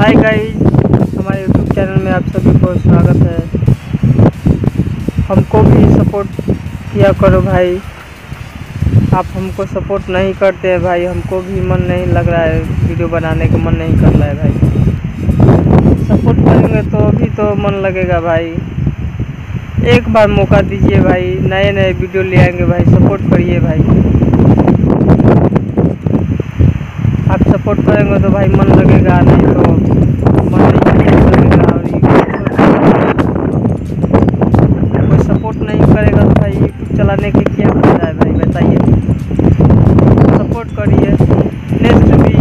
हाय guys हमारे YouTube channel में आप सभी को स्वागत है। हमको भी सपोर्ट किया करो भाई। आप हमको सपोर्ट नहीं करते हैं भाई, हमको भी मन नहीं लग रहा है वीडियो बनाने का मन नहीं कर रहा है भाई। सपोर्ट करेंगे तो अभी तो मन लगेगा भाई। एक बार मौका दीजिए भाई नए नए वीडियो ले आएँगे भाई सपोर्ट करिए भाई। आप सपोर्ट करेंगे तो भाई मन लगेगा, नहीं तो ये चलाने की क्या मज़ा है भाई बताइए। सपोर्ट करिए। नेक्स्ट भी